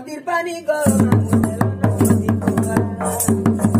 Inado no dirpani go mamu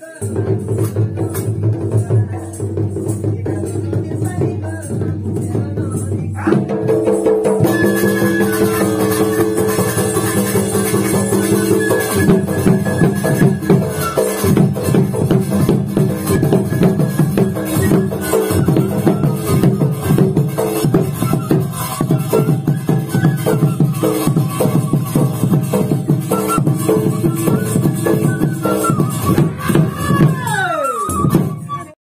cara